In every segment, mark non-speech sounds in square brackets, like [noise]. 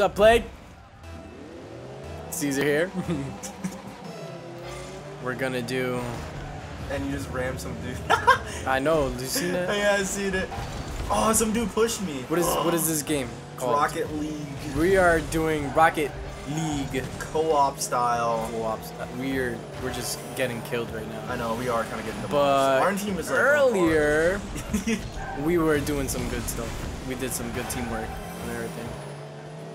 What's up, Plague? Cesar here. [laughs] [laughs] We're gonna do. And you just ram some dude. [laughs] I know. Have you seen that? yeah, I seen it. Oh, some dude pushed me. What is [gasps] what is this game called? Rocket League We are doing Rocket League co-op style. co-ops. Uh, we're we're just getting killed right now. I know we are kind of getting the But Our team is like earlier, we were doing some good stuff. We did some good teamwork and everything.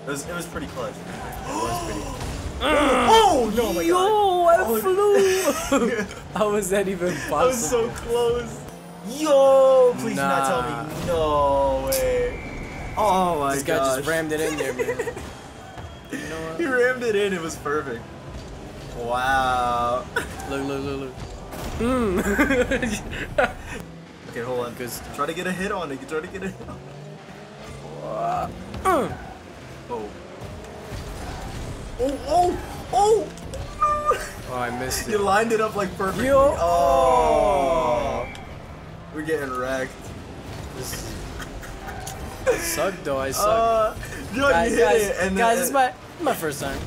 It was it was pretty close. It was pretty. [gasps] close. oh no, my Yo, god! I Oh. flew. [laughs] How was that even possible? I was so close. Yo, please do not tell me. No way. Oh my this guy just rammed it in there, man. [laughs] you know He rammed it in. It was perfect. Wow. Look, look, look, look. Mm. Okay, hold on. Cause. Try to get a hit on it. Try to get a hit on it. Uh. Oh. Oh, oh, oh! Oh, I missed it. You lined it up like perfectly. Yo. Oh. We're getting wrecked. This is- I suck though. I suck. Uh, no, guys, guys, it, guys, then, it's my my first time.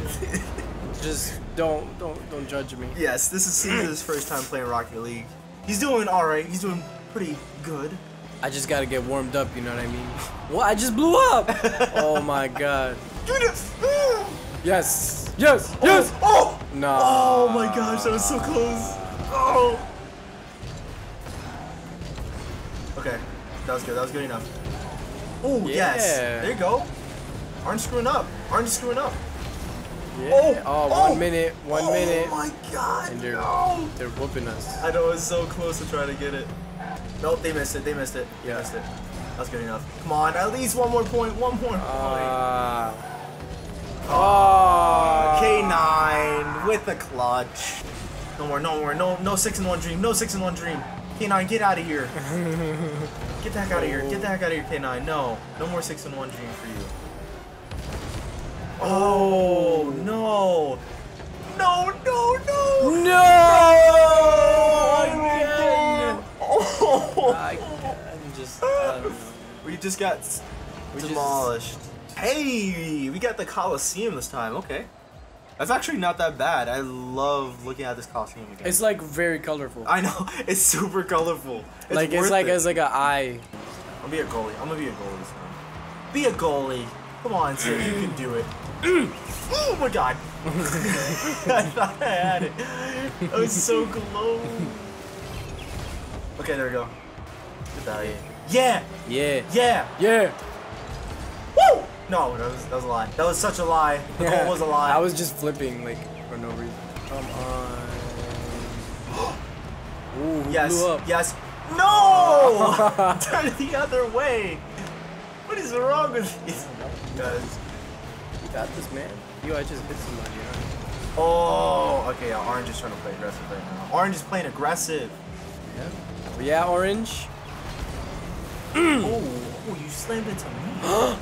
[laughs] Just don't don't don't judge me. Yes, this is Cesar's first time playing Rocket League. He's doing alright. He's doing pretty good. I just gotta get warmed up. You know what I mean? [laughs] What? I just blew up. [laughs] oh my god. Yes. Yes. Oh, yes. Oh! No. Oh my gosh, that was so close. Oh! Okay, that was good. That was good enough. Oh, yes. There you go. Aren't screwing up. Aren't screwing up? Yeah. Oh, Oh, oh, one minute. One oh minute. Oh my god. And they're no. they're whooping us. I know it was so close to try to get it. Nope, they missed it. They missed it. They Yeah. missed it. That's good enough. Come on, at least one more point. One more point. Ah. Oh. K9 with the clutch. No more, no more, no, no six in one dream, no six in one dream. K9, get out [laughs] of here. Get the heck out of here. Get the heck out of here, K9. No, no more six in one dream for you. Oh no, no, no, no. No! Again. Oh. I, I'm just. I don't know. We just got We just- demolished. Hey, we got the Coliseum this time. Okay. That's actually not that bad. I love looking at this Coliseum again. It's like very colorful. I know. [laughs] It's super colorful. It's like it's like it. it's like an eye. I'm gonna be a goalie. I'm gonna be a goalie this time. Be a goalie. Come on, Sid. You can do it. [clears throat] oh my god. [laughs] I thought I had it. I was so close. [laughs] Okay, there we go. Get that. Yeah. Yeah. Yeah. Yeah. Woo! No, that was, that was a lie. That was such a lie. The goal was a lie. I was just flipping like for no reason. Come on. [gasps] Ooh, Yes. blew up? Yes. No! [laughs] Turn it the other way. What is wrong with these guys? You got this, man. Yo, I just hit somebody. Huh? Oh, okay. Yeah, Orange is trying to play aggressive right now. Orange is playing aggressive. Yeah. But yeah, orange. Mm. Oh, oh, you slammed into me. [gasps]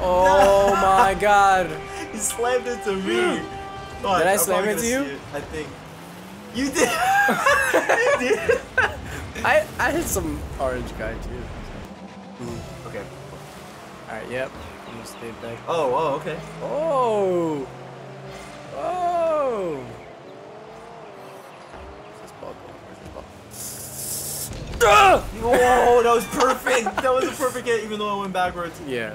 Oh [laughs] my god. you slammed into me. Oh, Did I I'm slam into you? it, I think. You did. [laughs] you did. [laughs] I I hit some orange guy too. Mm, okay. All right. Yep. I'm gonna stay back. Oh, oh, okay. Oh. Where's this ball going? Where's this ball? Ah! Whoa, that was perfect. That was a perfect hit, even though I went backwards. Yeah.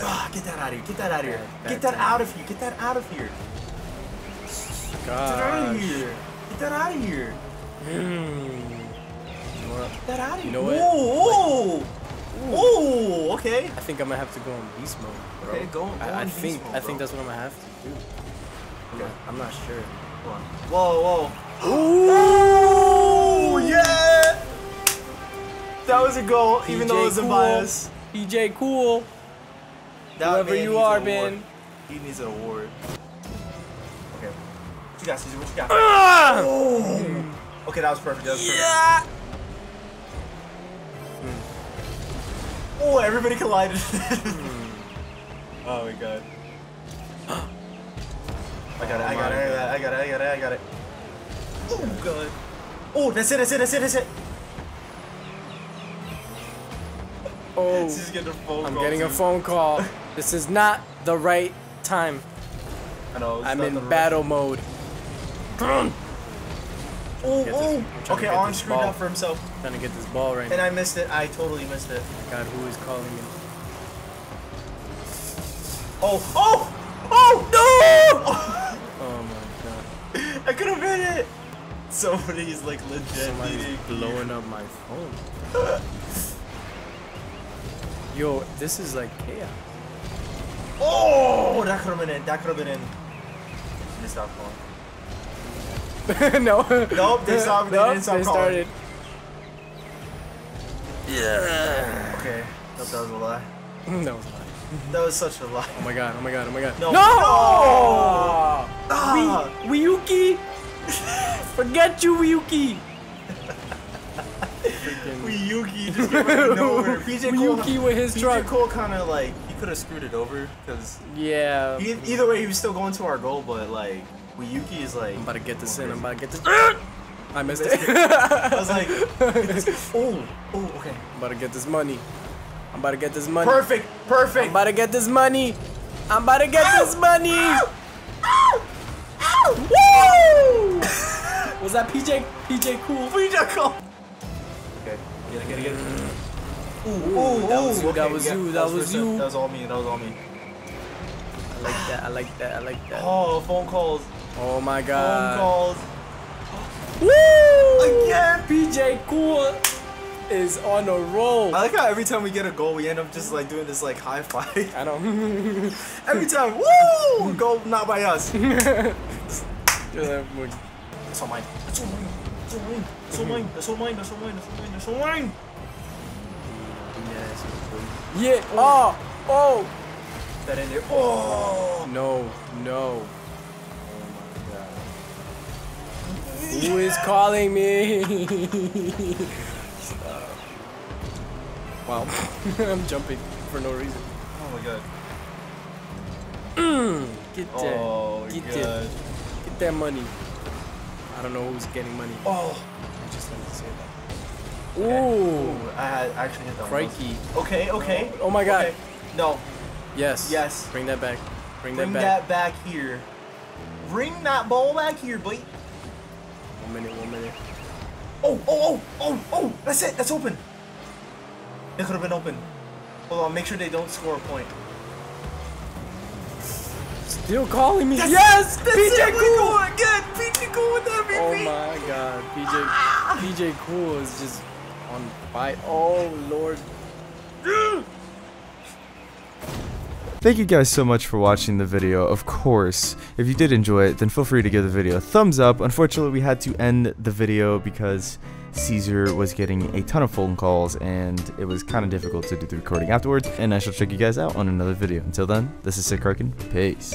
Ah, get that out of here. Get that out of here. Get that out of here. Get that out of here. Get that out of here. Get that out of here. Hmm. You know what? Get that out of here. You know what? Whoa, whoa. Whoa, okay. I think I'm gonna have to go on beast mode, bro. Okay, go- go I, I beast think mode, I think that's what I'm gonna have to do. I'm, Okay. not, I'm not sure. Whoa, whoa. Ooh, yeah. That was a goal, even though it was a cool. bias. PJ Cool. That Whoever you are, man. He needs an award. Okay. What you got, Cesar? What you got? Ah! Oh. Okay, that was perfect. That was perfect. Yeah. Oh, everybody collided. [laughs] oh my god. [gasps] I got it, I got it, I got it, I got it, I got it. Oh god. Oh, that's it, that's it, that's it, that's it. Oh, Cesar's getting a phone I'm call, getting a phone call. [laughs] This is not the right time. I know. I'm in the right- battle mode. Oh, this- oh. oh. To Okay, on screwed ball. up for himself. Trying to get this ball right And now. I missed it. I totally missed it. God, who is calling me? Oh, oh, oh, no! [laughs] Oh my god. [laughs] I could have hit it. [laughs] Somebody's like legit Somebody's blowing up my phone. [laughs] Yo, this is like chaos. Oh, that could have been in. That could have been in. They stopped calling. [laughs] no. Nope, they stopped- they Nope, didn't stop they calling. started. Yeah. Okay, nope, that was a lie. that was a lie. That was such a lie. Oh my god, oh my god, oh my god. No. No! Ah. We, Wiyuki! Forget you, Wiyuki! We Yuki just came out of nowhere. PJ Cole, Wiyuki with his PJ truck. Cole kind of like he could have screwed it over because Yeah. either way he was still going to our goal, but like Yuki is like. I'm about to get this in, I'm about to get this. I missed Missed it. I was like, [laughs] oh, oh, okay, I'm about to get this money. I'm about to get this money. perfect, perfect. I'm perfect. about to get this money. I'm about to get this money. Woo! Was that PJ? PJ cool? PJ Cool. Okay, get it, get it, get it. Ooh, ooh, that was ooh, you, that was yeah, you, that was first- you. That was all me. That was all me. I like that. I like that. I like that. Oh, phone calls. Oh my god. Phone calls. Woo! Again. PJ Cool is on a roll. I like how every time we get a goal, we end up just like doing this like high five. I don't. [laughs] every time, woo! [laughs] Goal not by us. [laughs] That's all mine. That's all mine. That's all mine. That's all mine. That's all mine. That's all mine. That's all mine. That's all mine. yeah. Oh. Oh. That in there. Oh. No. No. Oh Who is calling me? [laughs] wow. [laughs] I'm jumping for no reason. Oh my god. Mm, get that. Oh Get god. that. Get that money. I don't know who's getting money. Oh. I just like to say that. Okay. Ooh. I had actually hit that one. Crikey. Okay. Okay. Oh my god. Okay. No. Yes. Yes. Bring that back. Bring, Bring that back. that back here. Bring that ball back here, boy. One minute. One minute. Oh, oh, oh, oh, oh, that's it, that's open. It could have been open. Hold on, make sure they don't score a point. Still calling me. That's yes. That's PJ it, Cool. again. PJ Cool with MVP. Oh my god, PJ ah. PJ Cool is just on fire. Oh lord. Thank you guys so much for watching the video. Of course, if you did enjoy it, then feel free to give the video a thumbs up. Unfortunately, we had to end the video because Cesar was getting a ton of phone calls and it was kind of difficult to do the recording afterwards. And I shall check you guys out on another video. Until then, this is Sidkriken. Peace.